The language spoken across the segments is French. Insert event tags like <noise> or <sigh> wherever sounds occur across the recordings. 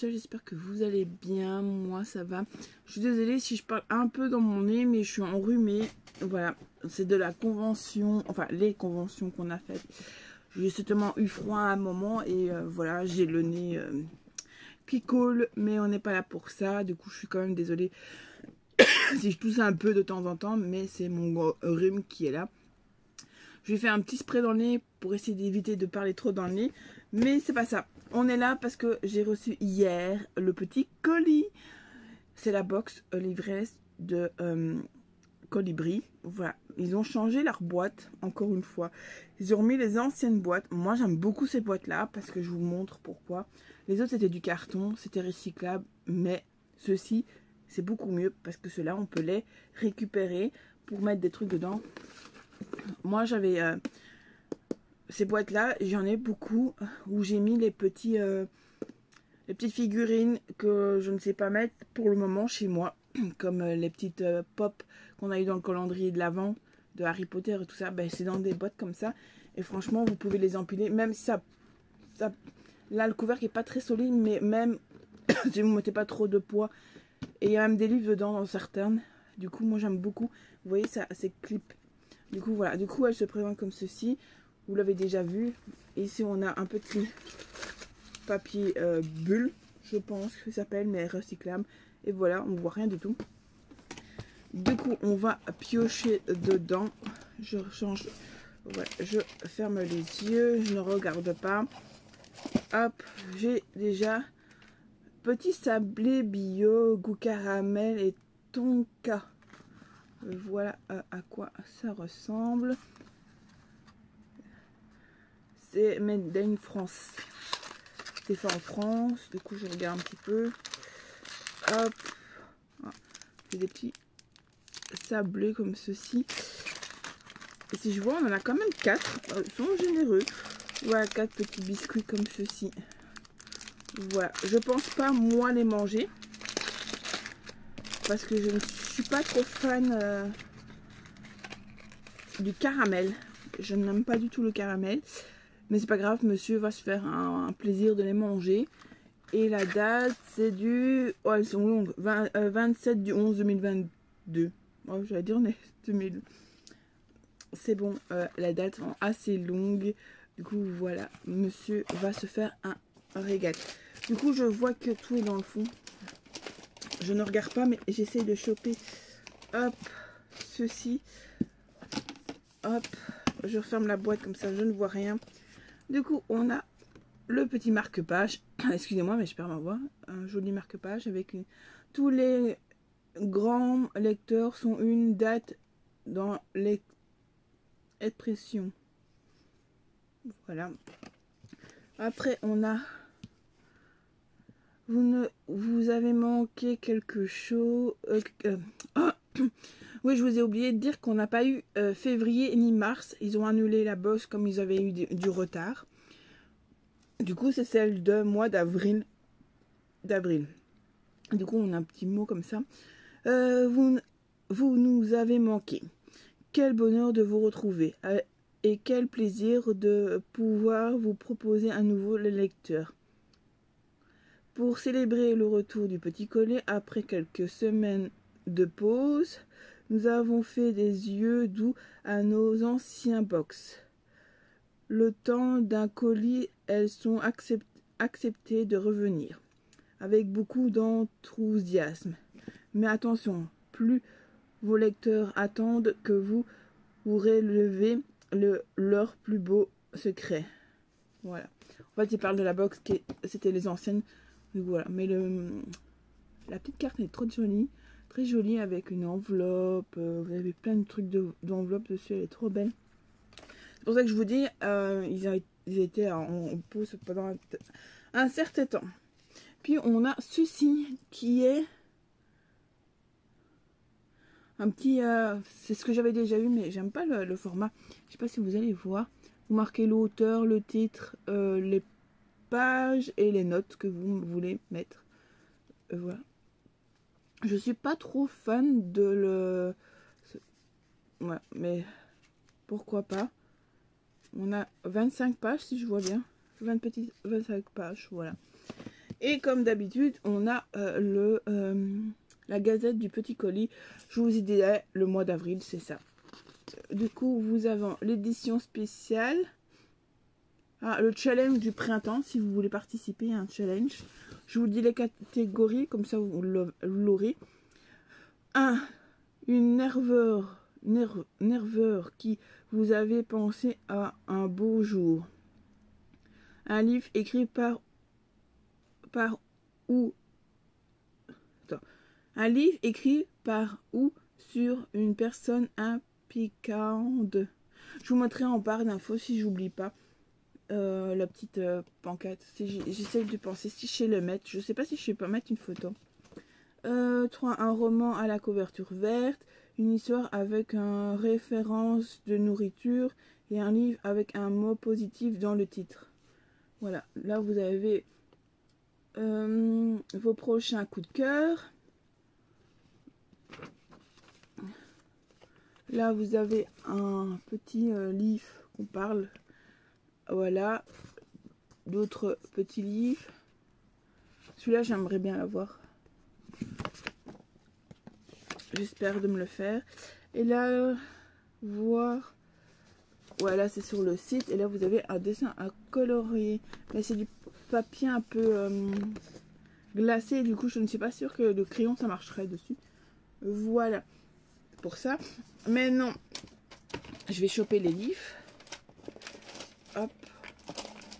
J'espère que vous allez bien. Moi ça va. Je suis désolée si je parle un peu dans mon nez, mais je suis enrhumée. Voilà, c'est de la convention, enfin les conventions qu'on a faites. J'ai certainement eu froid à un moment et euh, voilà, j'ai le nez euh, qui colle, mais on n'est pas là pour ça. Du coup, je suis quand même désolée <coughs> si je tousse un peu de temps en temps, mais c'est mon rhume qui est là. Je vais faire un petit spray dans le nez pour essayer d'éviter de parler trop dans le nez. Mais c'est pas ça. On est là parce que j'ai reçu hier le petit colis. C'est la box livresse de euh, Colibri. Voilà. Ils ont changé leur boîte, encore une fois. Ils ont remis les anciennes boîtes. Moi, j'aime beaucoup ces boîtes-là parce que je vous montre pourquoi. Les autres, c'était du carton, c'était recyclable. Mais ceci, c'est beaucoup mieux parce que ceux-là, on peut les récupérer pour mettre des trucs dedans moi j'avais euh, ces boîtes là, j'en ai beaucoup où j'ai mis les petits euh, petites figurines que je ne sais pas mettre pour le moment chez moi, <clears throat> comme euh, les petites pop qu'on a eu dans le calendrier de l'avant de Harry Potter et tout ça, ben, c'est dans des boîtes comme ça. Et franchement, vous pouvez les empiler, même ça, ça là le couvercle est pas très solide, mais même <coughs> si vous mettez pas trop de poids, et il y a même des livres dedans dans certaines. Du coup, moi j'aime beaucoup. Vous voyez, ça, c'est clip du coup, voilà. Du coup, elle se présente comme ceci. Vous l'avez déjà vu. Ici, on a un petit papier euh, bulle, je pense que ça s'appelle, mais recyclable. Et voilà, on voit rien du tout. Du coup, on va piocher dedans. Je change. je ferme les yeux. Je ne regarde pas. Hop, j'ai déjà petit sablé bio, goût caramel et tonka. Voilà euh, à quoi ça ressemble. C'est Made in France. C'est fait en France. Du coup, je regarde un petit peu. Hop. Ah, des petits sablés comme ceci. Et si je vois, on en a quand même 4. Euh, ils sont généreux. Voilà, quatre petits biscuits comme ceci. Voilà. Je pense pas, moi, les manger. Parce que je ne suis suis pas trop fan euh, du caramel. Je n'aime pas du tout le caramel. Mais c'est pas grave, monsieur va se faire un, plaisir de les manger. Et la date, c'est du... Oh, elles sont longues. 27 euh, du 11 2022. Oh, j'allais dire, on est 2000. C'est bon, euh, la date est assez longue. Du coup, voilà, monsieur va se faire un régal. Du coup, je vois que tout est dans le fond. Je ne regarde pas, mais j'essaie de choper. Hop, ceci. Hop, je referme la boîte comme ça, je ne vois rien. Du coup, on a le petit marque-page. <coughs> Excusez-moi, mais je perds ma voix. Un joli marque-page avec une... tous les grands lecteurs sont une date dans l'expression. Voilà. Après, on a vous, ne, vous avez manqué quelque chose. Euh, euh, <coughs> oui, je vous ai oublié de dire qu'on n'a pas eu euh, février ni mars. Ils ont annulé la bosse comme ils avaient eu du, retard. Du coup, c'est celle de mois d'avril. D'avril. Du coup, on a un petit mot comme ça. vous, vous nous avez manqué. Quel bonheur de vous retrouver. Et quel plaisir de pouvoir vous proposer un nouveau lecteur. Pour célébrer le retour du petit collet après quelques semaines de pause, nous avons fait des yeux doux à nos anciens box. Le temps d'un colis, elles sont acceptées de revenir, avec beaucoup d'enthousiasme. Mais attention, plus vos lecteurs attendent que vous vous relevez le, leur plus beau secret. Voilà. En fait, il parle de la box c'était les anciennes voilà, mais le, la petite carte est trop jolie, très jolie avec une enveloppe. Euh, vous avez plein de trucs d'enveloppe dessus, elle est trop belle. C'est pour ça que je vous dis, euh, ils, ils, étaient en, pause pendant un, certain temps. Puis on a ceci qui est un petit... Euh, c'est ce que j'avais déjà eu, mais j'aime pas le, format. Je sais pas si vous allez voir. Vous marquez l'auteur, le titre, les pages et les notes que vous voulez mettre. Voilà. Je suis pas trop fan de le... Mais pourquoi pas. On a 25 pages si je vois bien. 20 petites 25 pages, voilà. Et comme d'habitude, on a euh, le euh, la gazette du petit colis. Je vous y dirai le mois d'avril, c'est ça. Du coup, vous avez l'édition spéciale. Ah, le challenge du printemps, si vous voulez participer à un challenge. Je vous dis les catégories, comme ça vous l'aurez. 1. Une nerveur, nerveur qui vous avez pensé à un beau jour. Un livre écrit par, par ou. Un livre écrit par ou sur une personne impliquante. Je vous mettrai en barre d'infos si j'oublie pas. Euh, la petite euh, pancarte. J'essaie de penser si je sais le mettre. Je sais pas si je sais pas mettre une photo. 3. Euh, un roman à la couverture verte. Une histoire avec une référence de nourriture. Et un livre avec un mot positif dans le titre. Voilà. Là, vous avez vos prochains coups de cœur. Là, vous avez un petit livre qu'on parle voilà. D'autres petits livres. Celui-là, j'aimerais bien l'avoir. J'espère de me le faire. Et là, voir. Voilà, c'est sur le site. Et là, vous avez un dessin à colorier. Mais c'est du papier un peu euh, glacé. Du coup, je ne suis pas sûre que le crayon, ça marcherait dessus. Voilà. Pour ça. Maintenant, je vais choper les livres.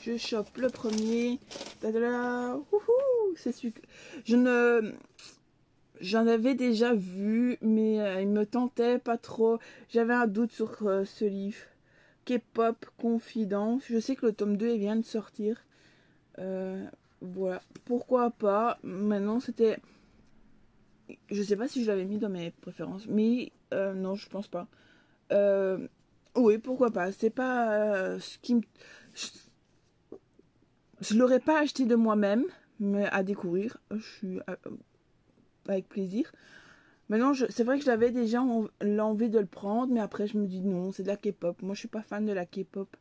Je chope le premier. C'est celui Je ne... J'en avais déjà vu, mais euh, il me tentait pas trop. J'avais un doute sur euh, ce livre. K-pop Confidence. Je sais que le tome 2 vient de sortir. Euh, voilà. Pourquoi pas? Maintenant, c'était... Je sais pas si je l'avais mis dans mes préférences. Mais non, je pense pas. Oui, pourquoi pas? C'est pas ce qui me. Je, l'aurais pas acheté de moi-même, mais à découvrir. Je suis euh, avec plaisir. Maintenant, c'est vrai que j'avais déjà l'envie de le prendre, mais après, je me dis non, c'est de la K-pop. Moi, je suis pas fan de la K-pop.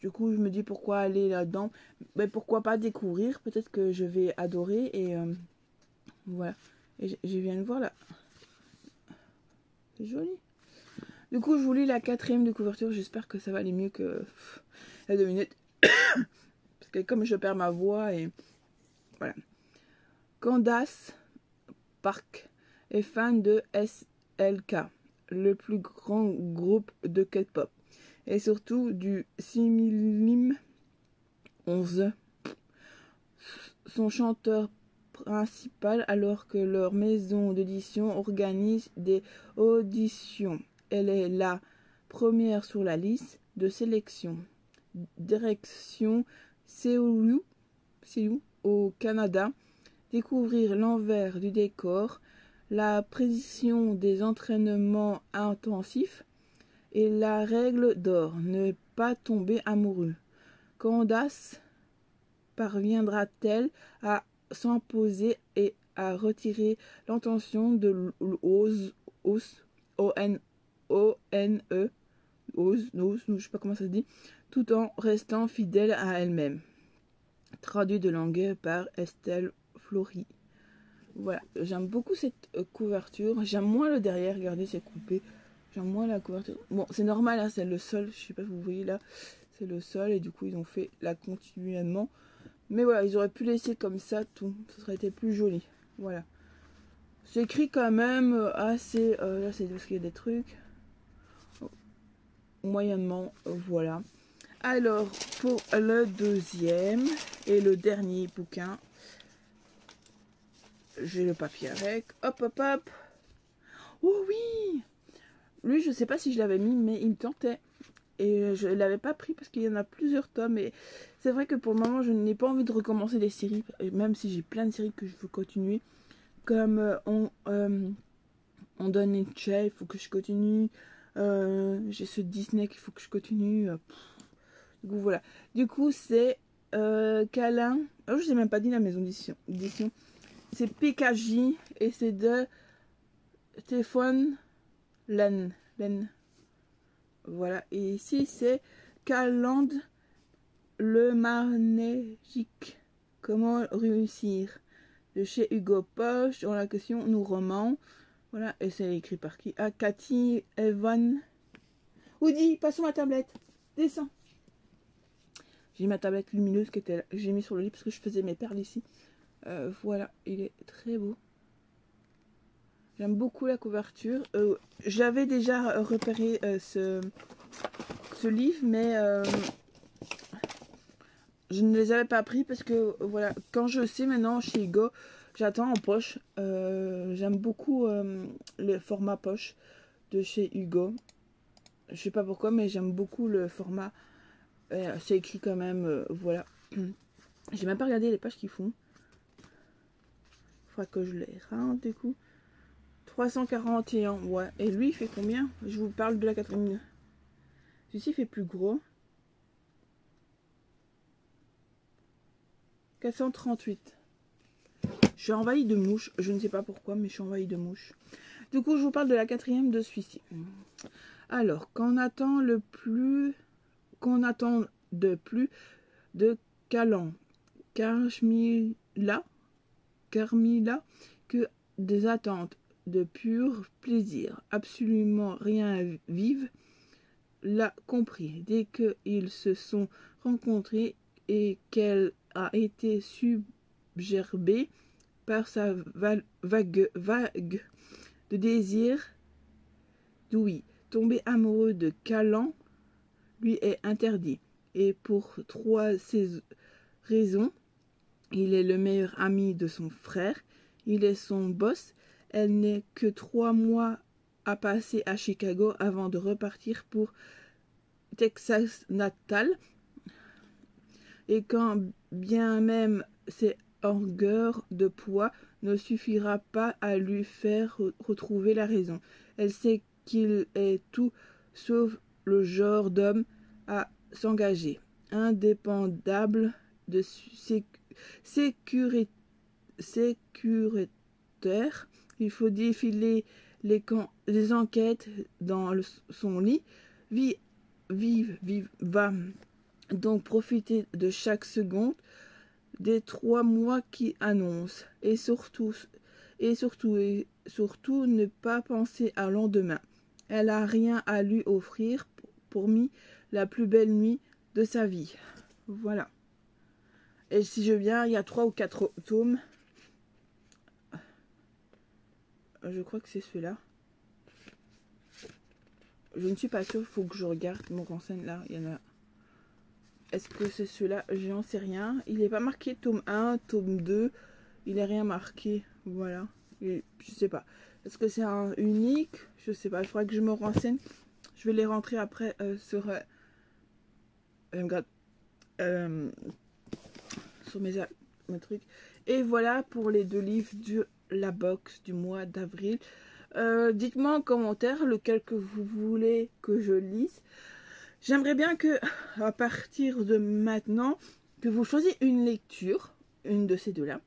Du coup, je me dis pourquoi aller là-dedans? Mais pourquoi pas découvrir? Peut-être que je vais adorer. Et euh, voilà. Et je viens de voir là. C'est joli. Du coup, je vous lis la quatrième de couverture. J'espère que ça va aller mieux que la deux minutes. <coughs> <coughs> Comme je perds ma voix et voilà. Candace Park est fan de SLK, le plus grand groupe de K-pop. Et surtout du Similim 11. Son chanteur principal alors que leur maison d'édition organise des auditions elle est la première sur la liste de sélection. Direction Séoul, au Canada. Découvrir l'envers du décor, la précision des entraînements intensifs et la règle d'or, ne pas tomber amoureux. Candace parviendra-t-elle à s'imposer et à retirer l'intention de l'ose O-N-E, Ose, je sais pas comment ça se dit, tout en restant fidèle à elle-même. Traduit de langue par Estelle Flory. Voilà, j'aime beaucoup cette euh, couverture. J'aime moins le derrière, regardez, c'est coupé. J'aime moins la couverture. Bon, c'est normal, hein, c'est le sol. Je sais pas si vous voyez là. C'est le sol et du coup, ils ont fait la continuellement. Mais voilà, ils auraient pu laisser comme ça tout. Ça serait été plus joli. Voilà. C'est écrit quand même euh, assez... Euh, là, c'est parce qu'il y a des trucs moyennement, voilà. Alors, pour le deuxième et le dernier bouquin, j'ai le papier avec. Hop, hop, hop. Oh oui Lui, je sais pas si je l'avais mis, mais il tentait. Et je ne l'avais pas pris parce qu'il y en a plusieurs tomes. Et c'est vrai que pour le moment, je n'ai pas envie de recommencer des séries. Même si j'ai plein de séries que je veux continuer. Comme euh, on, euh, on donne une il faut que je continue. Euh, j'ai ce Disney qu'il faut que je continue. Du coup, voilà. Du coup, c'est euh, Câlin. Oh, je sais même pas dit la maison d'édition. C'est PKJ et c'est de Stéphane Len. Voilà. Et ici, c'est Caland le Marnégique. Comment réussir? De chez Hugo Poche, dans la question Nous romans. Voilà, et c'est écrit par qui? Ah, Cathy Evan. Woody, passe ma tablette. Descends. J'ai ma tablette lumineuse que j'ai mis sur le lit parce que je faisais mes perles ici. Euh, voilà, il est très beau. J'aime beaucoup la couverture. Euh, j'avais déjà repéré euh, ce, livre, mais je ne les avais pas pris parce que, voilà, quand je sais maintenant chez Hugo, j'attends en poche. J'aime beaucoup le format poche de chez Hugo. Je sais pas pourquoi, mais j'aime beaucoup le format. C'est écrit quand même, voilà. <clears throat> J'ai même pas regardé les pages qu'ils font. Faudra que je les rentre du coup. 341, ouais. Et lui, il fait combien? Je vous parle de la quatrième. Celui-ci fait plus gros. 438. Je suis envahi de mouches. Je ne sais pas pourquoi, mais je suis envahi de mouches. Du coup, je vous parle de la quatrième de celui-ci. Alors, qu'on attend le plus... Qu'on attend de plus de Calan. Carmilla que des attentes de pur plaisir, absolument rien vive, l'a compris dès qu'ils se sont rencontrés et qu'elle a été subgerbée par sa vague, vague de désir d'ouïe. Tomber amoureux de Calan lui est interdit, et pour trois raisons il est le meilleur ami de son frère. Il est son boss. Elle n'est que trois mois à passer à Chicago avant de repartir pour Texas natal. Et quand bien même ses orgueurs de poids ne suffira pas à lui faire retrouver la raison. Elle sait qu'il est tout sauf le genre d'homme à s'engager, indépendable de ses sécuritaire, il faut défiler les, les enquêtes dans son lit. Vive, vive, vive, va donc profiter de chaque seconde des trois mois qui annoncent. Et surtout, et surtout, et surtout ne pas penser à lendemain. Elle a rien à lui offrir pour, pour la plus belle nuit de sa vie. Voilà. Et si je viens, il y a trois ou quatre tomes. Je crois que c'est celui-là. Je ne suis pas sûre, faut que je regarde mon renseigne là. Il y en a. Est-ce que c'est celui-là? Je n'en sais rien. Il n'est pas marqué tome 1, tome 2. Il n'est rien marqué. Voilà. Et je sais pas. Est-ce que c'est un unique? Je sais pas. Il faudra que je me renseigne. Je vais les rentrer après euh, sur. Euh, euh, mes, trucs. Et voilà pour les deux livres de la box du mois d'avril. Dites-moi en commentaire lequel que vous voulez que je lise. J'aimerais bien que, à partir de maintenant, que vous choisissiez une lecture, une de ces deux-là,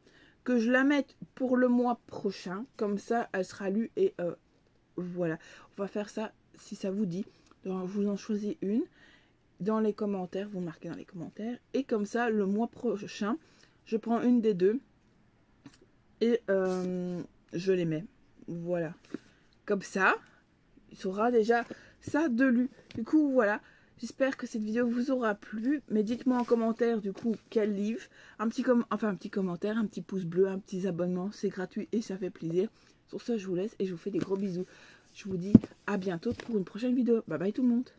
que je la mette pour le mois prochain. Comme ça, elle sera lue et voilà. On va faire ça si ça vous dit. Vous en choisissez une dans les commentaires, vous marquez dans les commentaires. Et comme ça, le mois prochain, je prends une des deux et euh, je les mets. Voilà. Comme ça, il sera déjà ça de lu. Du coup, voilà. J'espère que cette vidéo vous aura plu. Mais dites-moi en commentaire, du coup, quel livre. Un petit, com enfin, un petit commentaire, un petit pouce bleu, un petit abonnement. C'est gratuit et ça fait plaisir. Sur ce, je vous laisse et je vous fais des gros bisous. Je vous dis à bientôt pour une prochaine vidéo. Bye bye tout le monde.